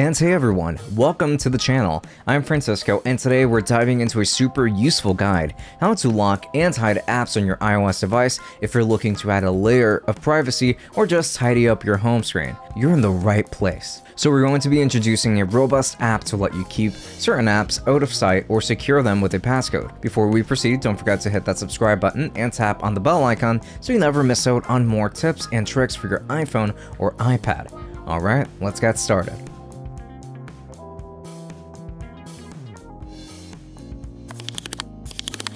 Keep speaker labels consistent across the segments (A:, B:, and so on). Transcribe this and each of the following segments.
A: And hey everyone, welcome to the channel. I'm Francisco and today we're diving into a super useful guide, how to lock and hide apps on your iOS device if you're looking to add a layer of privacy or just tidy up your home screen. You're in the right place. So we're going to be introducing a robust app to let you keep certain apps out of sight or secure them with a passcode. Before we proceed, don't forget to hit that subscribe button and tap on the bell icon so you never miss out on more tips and tricks for your iPhone or iPad. Alright, let's get started.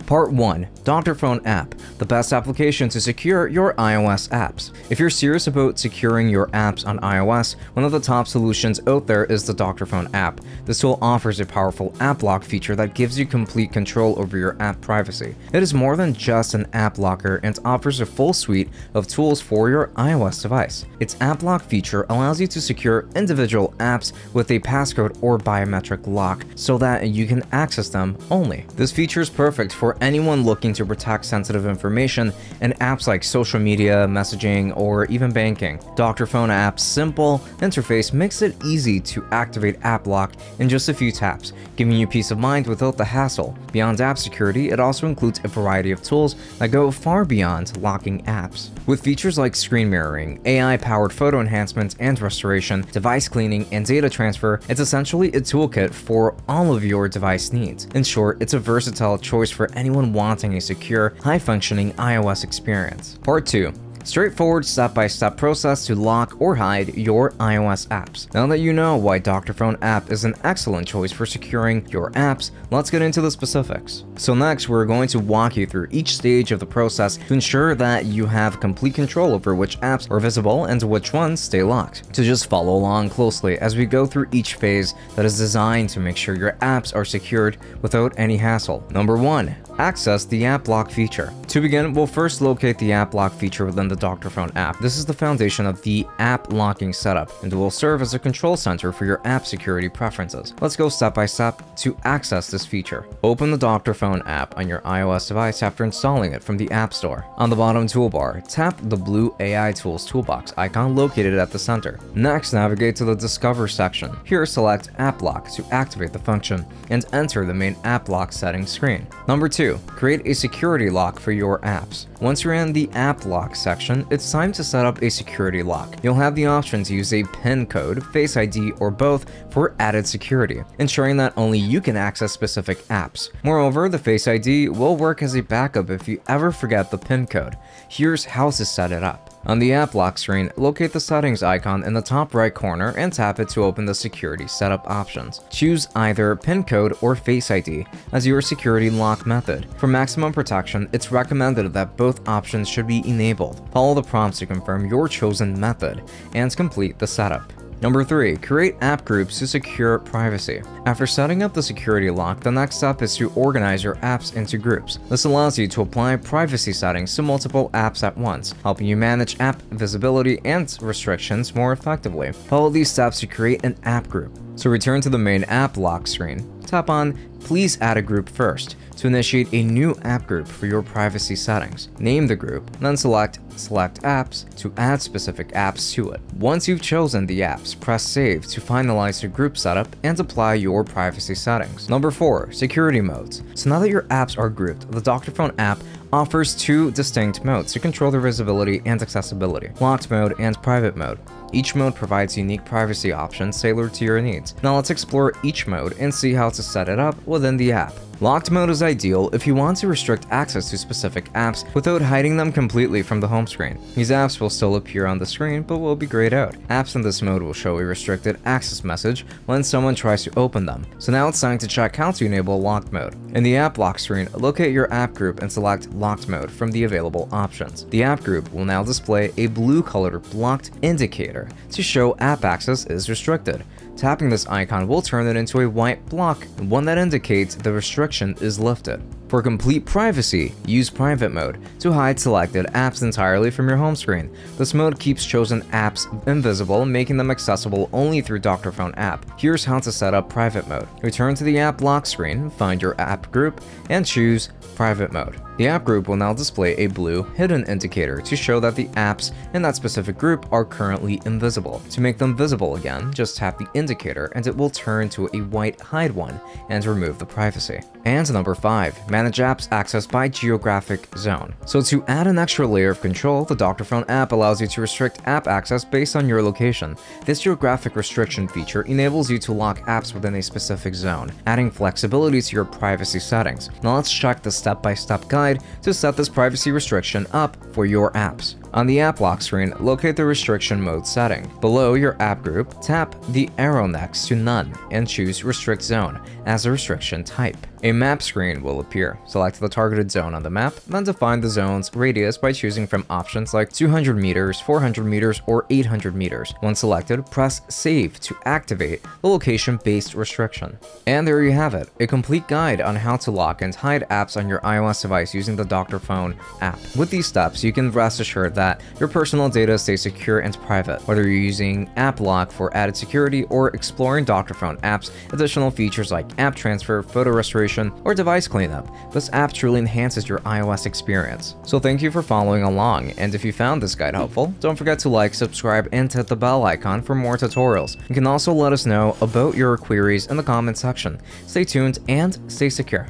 A: Part 1 Dr.Fone app, the best application to secure your iOS apps. If you're serious about securing your apps on iOS, one of the top solutions out there is the Dr.Fone app. This tool offers a powerful app lock feature that gives you complete control over your app privacy. It is more than just an app locker and offers a full suite of tools for your iOS device. Its app lock feature allows you to secure individual apps with a passcode or biometric lock so that you can access them only. This feature is perfect for anyone looking to protect sensitive information in apps like social media, messaging, or even banking. Dr.Fone app's simple interface makes it easy to activate app lock in just a few taps, giving you peace of mind without the hassle. Beyond app security, it also includes a variety of tools that go far beyond locking apps. With features like screen mirroring, AI-powered photo enhancements and restoration, device cleaning, and data transfer, it's essentially a toolkit for all of your device needs. In short, it's a versatile choice for anyone wanting a secure, high-functioning iOS experience. Part 2 straightforward step-by-step process to lock or hide your iOS apps. Now that you know why Dr.Fone app is an excellent choice for securing your apps, let's get into the specifics. So next, we're going to walk you through each stage of the process to ensure that you have complete control over which apps are visible and which ones stay locked. To just follow along closely as we go through each phase that is designed to make sure your apps are secured without any hassle. Number 1 access the app lock feature. To begin, we'll first locate the app lock feature within the Dr.Fone app. This is the foundation of the app locking setup and will serve as a control center for your app security preferences. Let's go step by step to access this feature. Open the Dr.Fone app on your iOS device after installing it from the App Store. On the bottom toolbar, tap the blue AI Tools toolbox icon located at the center. Next, navigate to the Discover section. Here, select App Lock to activate the function and enter the main app lock settings screen. Number 2 2. Create a security lock for your apps. Once you're in the app lock section, it's time to set up a security lock. You'll have the option to use a PIN code, Face ID, or both for added security, ensuring that only you can access specific apps. Moreover, the Face ID will work as a backup if you ever forget the PIN code. Here's how to set it up. On the app lock screen, locate the settings icon in the top right corner and tap it to open the security setup options. Choose either PIN code or Face ID as your security lock method. For maximum protection, it's recommended that both options should be enabled. Follow the prompts to confirm your chosen method and complete the setup. Number 3. Create app groups to secure privacy. After setting up the security lock, the next step is to organize your apps into groups. This allows you to apply privacy settings to multiple apps at once, helping you manage app visibility and restrictions more effectively. Follow these steps to create an app group. So return to the main app lock screen. Tap on Please add a group first to initiate a new app group for your privacy settings. Name the group, then select Select Apps to add specific apps to it. Once you've chosen the apps, press Save to finalize your group setup and apply your privacy settings. Number 4. Security Modes. So now that your apps are grouped, the Dr.Fone app offers two distinct modes to control their visibility and accessibility, locked mode and private mode. Each mode provides unique privacy options tailored to your needs. Now let's explore each mode and see how to set it up within the app. Locked mode is ideal if you want to restrict access to specific apps without hiding them completely from the home screen. These apps will still appear on the screen but will be grayed out. Apps in this mode will show a restricted access message when someone tries to open them. So now it's time to check how to enable locked mode. In the app lock screen, locate your app group and select locked mode from the available options. The app group will now display a blue colored blocked indicator to show app access is restricted. Tapping this icon will turn it into a white block, one that indicates the restriction is lifted. For complete privacy, use private mode to hide selected apps entirely from your home screen. This mode keeps chosen apps invisible, making them accessible only through Dr.Fone app. Here's how to set up private mode. Return to the app lock screen, find your app group, and choose private mode. The app group will now display a blue hidden indicator to show that the apps in that specific group are currently invisible. To make them visible again, just tap the indicator and it will turn to a white hide one and remove the privacy. And number 5. Manage apps accessed by geographic zone. So to add an extra layer of control, the Dr.Fone app allows you to restrict app access based on your location. This geographic restriction feature enables you to lock apps within a specific zone, adding flexibility to your privacy settings. Now let's check the step-by-step -step guide to set this privacy restriction up for your apps. On the app lock screen, locate the restriction mode setting. Below your app group, tap the arrow next to none and choose restrict zone as a restriction type. A map screen will appear. Select the targeted zone on the map, then define the zone's radius by choosing from options like 200 meters, 400 meters, or 800 meters. Once selected, press save to activate the location-based restriction. And there you have it, a complete guide on how to lock and hide apps on your iOS device using the Dr.Fone app. With these steps, you can rest assured that that your personal data stays secure and private, whether you're using App Lock for added security or exploring Dr.Fone app's additional features like app transfer, photo restoration, or device cleanup. This app truly enhances your iOS experience. So thank you for following along, and if you found this guide helpful, don't forget to like, subscribe, and hit the bell icon for more tutorials. You can also let us know about your queries in the comment section. Stay tuned and stay secure.